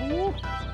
Wow!